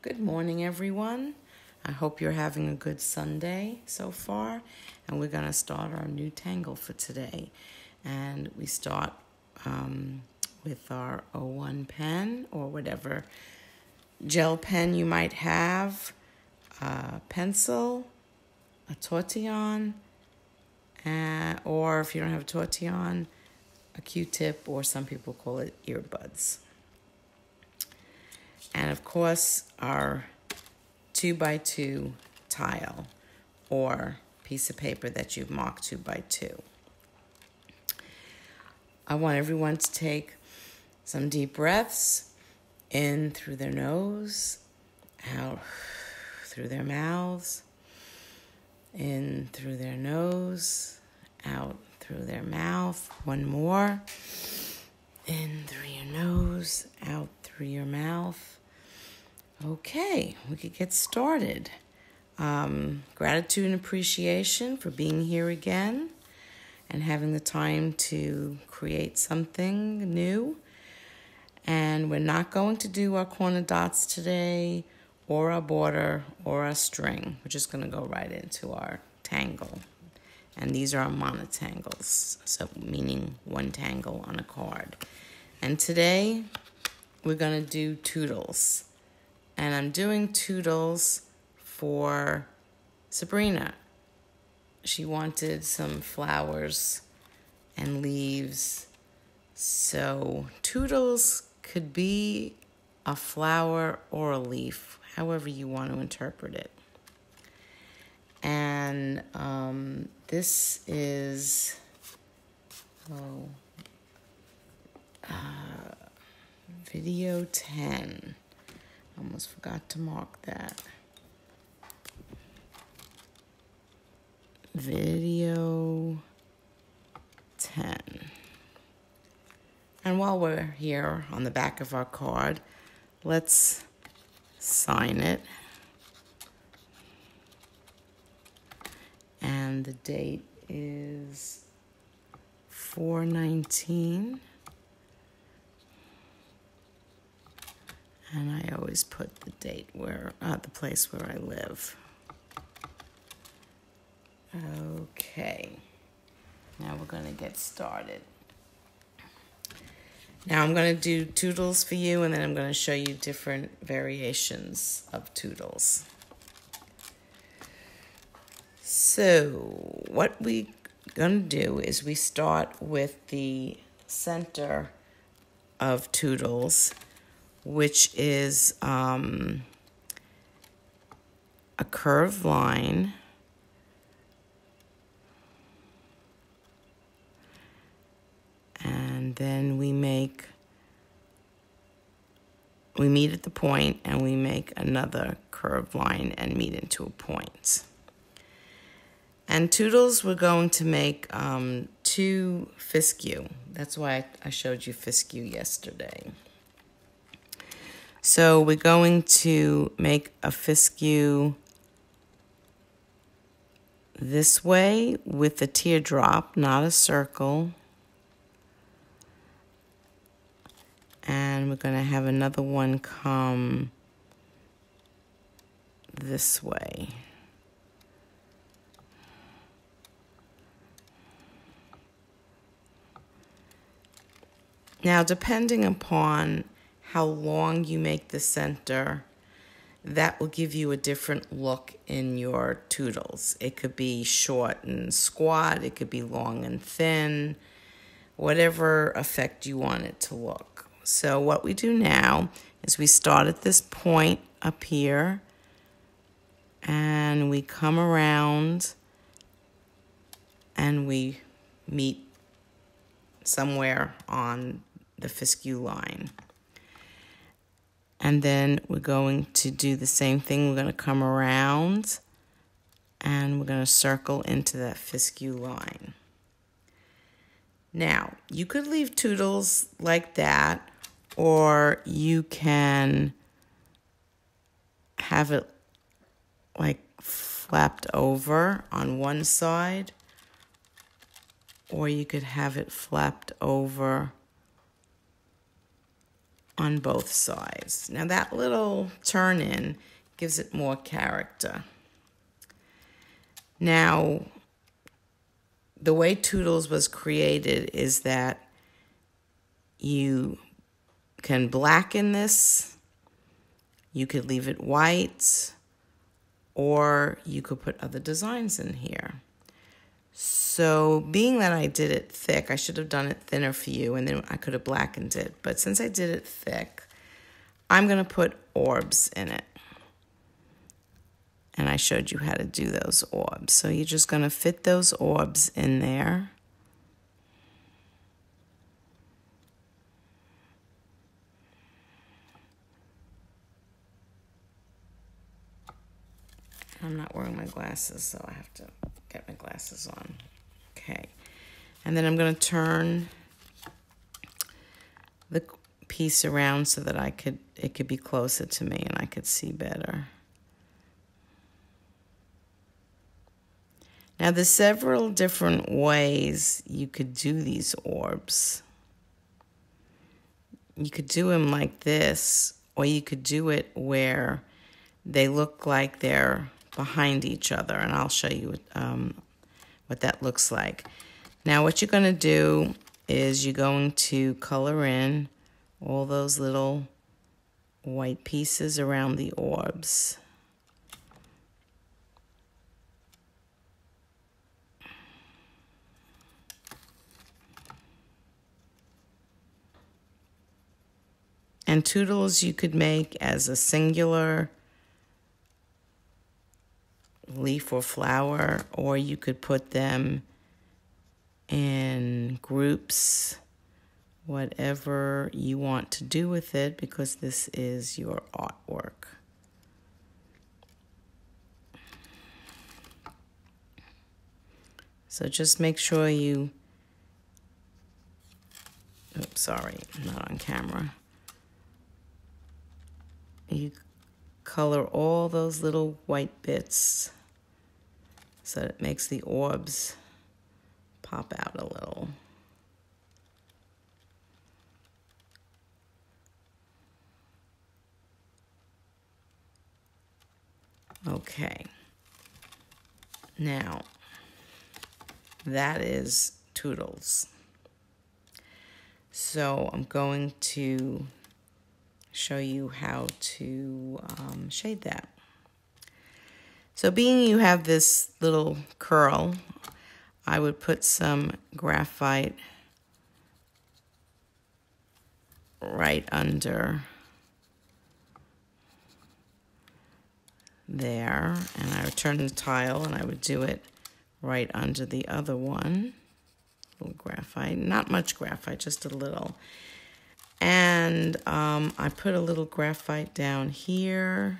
Good morning, everyone. I hope you're having a good Sunday so far. And we're going to start our new tangle for today. And we start um, with our O1 pen or whatever gel pen you might have, a pencil, a tortillon, uh, or if you don't have a tortillon, a Q-tip, or some people call it earbuds. And of course, our two by two tile or piece of paper that you've marked two by two. I want everyone to take some deep breaths in through their nose, out through their mouths, in through their nose, out through their mouth. One more. In through your nose, out through your mouth. Okay, we could get started. Um, gratitude and appreciation for being here again and having the time to create something new. And we're not going to do our corner dots today or our border or our string. We're just going to go right into our tangle. And these are our monotangles, so meaning one tangle on a card. And today we're going to do toodles and I'm doing toodles for Sabrina. She wanted some flowers and leaves. So, toodles could be a flower or a leaf, however you want to interpret it. And um, this is, oh, uh, video 10. Almost forgot to mark that. Video 10. And while we're here on the back of our card, let's sign it. And the date is 419. And I always put the date where, uh, the place where I live. Okay. Now we're to get started. Now I'm to do toodles for you and then I'm to show you different variations of toodles. So what we're to do is we start with the center of toodles which is um, a curved line. And then we make, we meet at the point and we make another curved line and meet into a point. And Toodles, we're going to make um, two Fescu. That's why I showed you Fescu yesterday. So we're going to make a Fescu this way with a teardrop, not a circle. And we're going to have another one come this way. Now, depending upon how long you make the center, that will give you a different look in your toodles. It could be short and squat, it could be long and thin, whatever effect you want it to look. So what we do now is we start at this point up here and we come around and we meet somewhere on the Fescu line. And then we're going to do the same thing. We're going to come around and we're going to circle into that Fescu line. Now, you could leave toodles like that, or you can have it like flapped over on one side, or you could have it flapped over on both sides. Now that little turn in gives it more character. Now, the way Toodles was created is that you can blacken this, you could leave it white, or you could put other designs in here. So, being that I did it thick, I should have done it thinner for you and then I could have blackened it. But since I did it thick, I'm going to put orbs in it. And I showed you how to do those orbs. So, you're just going to fit those orbs in there. I'm not wearing my glasses, so I have to get my glasses on. Okay. And then I'm going to turn the piece around so that I could it could be closer to me and I could see better. Now there's several different ways you could do these orbs. You could do them like this or you could do it where they look like they're behind each other, and I'll show you um, what that looks like. Now, what you're going to do is you're going to color in all those little white pieces around the orbs. And toodles you could make as a singular leaf or flower, or you could put them in groups, whatever you want to do with it, because this is your artwork. So just make sure you, oops, sorry, not on camera. You color all those little white bits so it makes the orbs pop out a little. Okay. Now, that is Toodles. So I'm going to show you how to um, shade that. So being you have this little curl, I would put some graphite right under there. And I would turn the tile and I would do it right under the other one. A little graphite, not much graphite, just a little. And um, I put a little graphite down here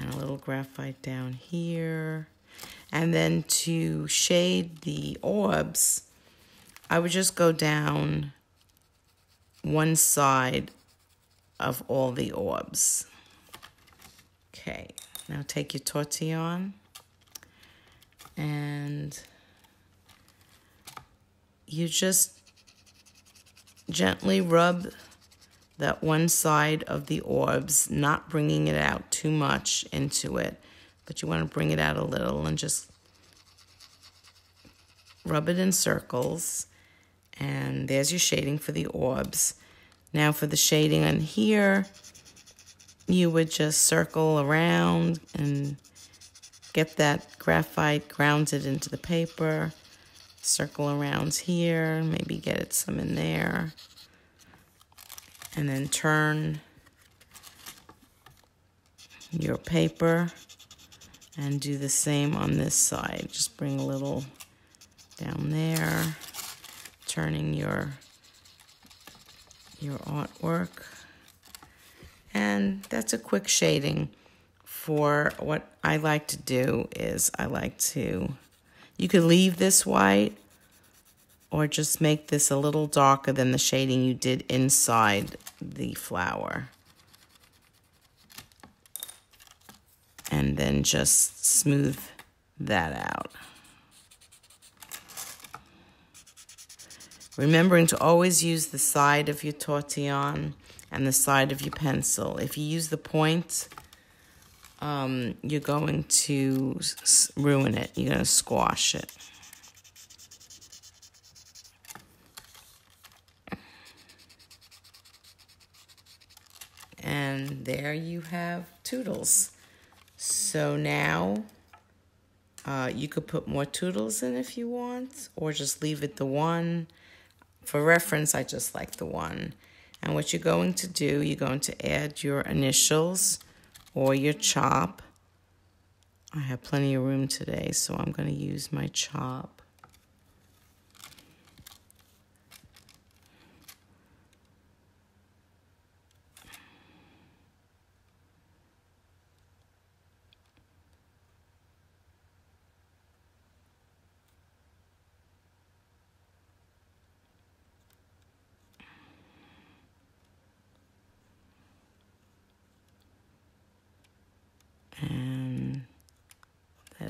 and a little graphite down here. And then to shade the orbs, I would just go down one side of all the orbs. Okay, now take your tortillon and you just gently rub that one side of the orbs, not bringing it out too much into it, but you want to bring it out a little and just rub it in circles. And there's your shading for the orbs. Now for the shading on here, you would just circle around and get that graphite grounded into the paper. Circle around here, maybe get it some in there and then turn your paper and do the same on this side. Just bring a little down there, turning your your artwork. And that's a quick shading for what I like to do is I like to, you could leave this white or just make this a little darker than the shading you did inside the flower. And then just smooth that out. Remembering to always use the side of your tortillon and the side of your pencil. If you use the point, um, you're going to ruin it. You're going to squash it. And there you have toodles. So now uh, you could put more toodles in if you want, or just leave it the one. For reference, I just like the one. And what you're going to do, you're going to add your initials or your chop. I have plenty of room today, so I'm going to use my chop.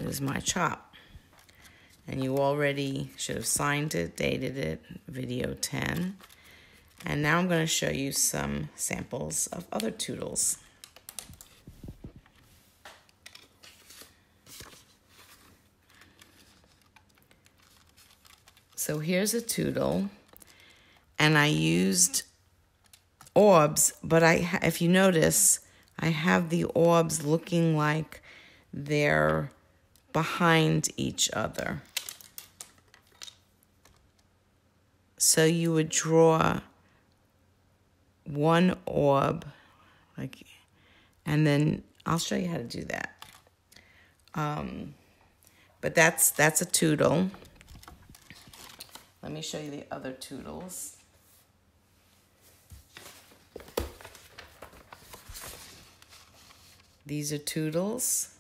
Is my chop. And you already should have signed it, dated it, video 10. And now I'm going to show you some samples of other toodles. So here's a toodle, and I used orbs, but I, if you notice, I have the orbs looking like they're behind each other. So you would draw one orb, like, and then I'll show you how to do that. Um, but that's that's a toodle. Let me show you the other toodles. These are toodles.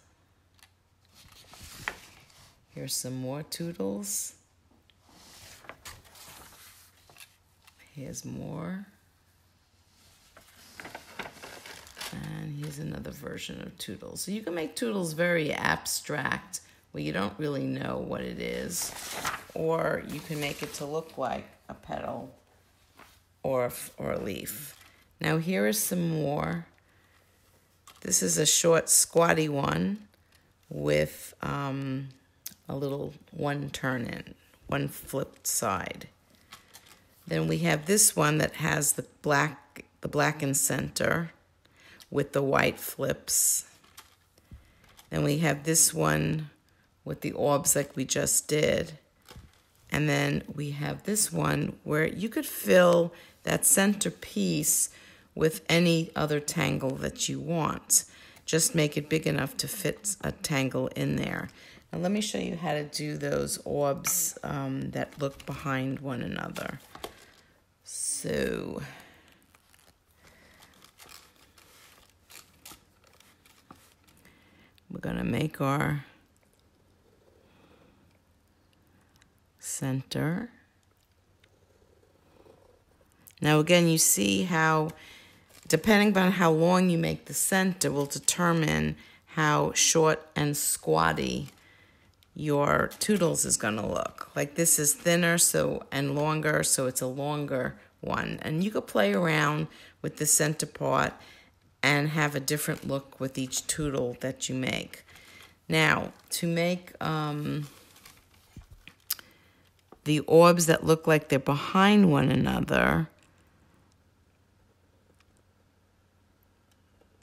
Here's some more toodles. Here's more. And here's another version of toodles. So you can make toodles very abstract where you don't really know what it is. Or you can make it to look like a petal or, or a leaf. Now here is some more. This is a short squatty one with um, a little one turn in, one flipped side. Then we have this one that has the black, the blackened center with the white flips. Then we have this one with the orbs like we just did. And then we have this one where you could fill that center piece with any other tangle that you want. Just make it big enough to fit a tangle in there. Now let me show you how to do those orbs um, that look behind one another. So we're going to make our center. Now again, you see how, depending on how long you make the center, will determine how short and squatty your toodles is going to look. Like this is thinner so and longer, so it's a longer one. And you could play around with the center part and have a different look with each toodle that you make. Now, to make um, the orbs that look like they're behind one another,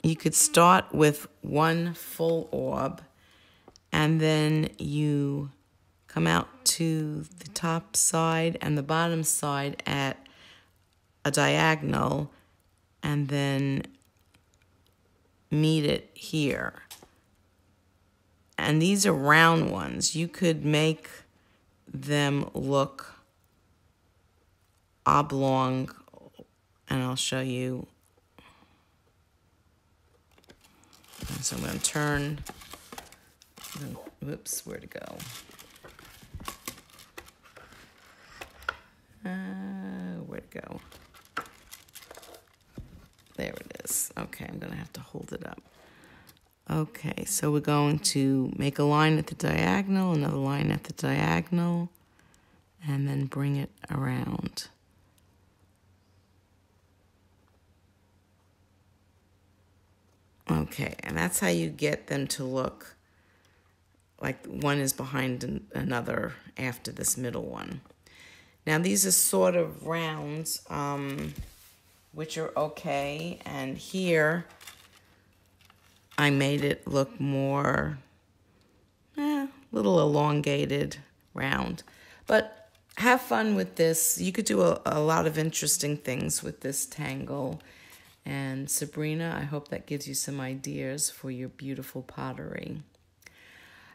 you could start with one full orb and then you come out to the top side and the bottom side at a diagonal and then meet it here. And these are round ones. You could make them look oblong, and I'll show you. So I'm going to turn Whoops, where to go? Uh, where to go? There it is. Okay, I'm going to have to hold it up. Okay, so we're going to make a line at the diagonal, another line at the diagonal, and then bring it around. Okay, and that's how you get them to look like one is behind another after this middle one. Now these are sort of rounds, um, which are okay, and here I made it look more, eh, little elongated round. But have fun with this. You could do a, a lot of interesting things with this tangle. And Sabrina, I hope that gives you some ideas for your beautiful pottery.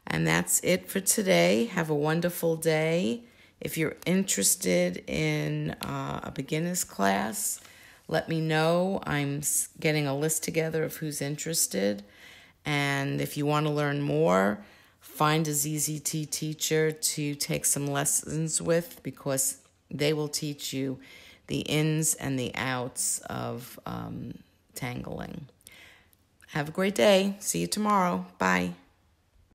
And that's it for today. Have a wonderful day. If you're interested in uh, a beginner's class, let me know. I'm getting a list together of who's interested. And if you want to learn more, find a CZT teacher to take some lessons with because they will teach you the ins and the outs of um, tangling. Have a great day. See you tomorrow. Bye.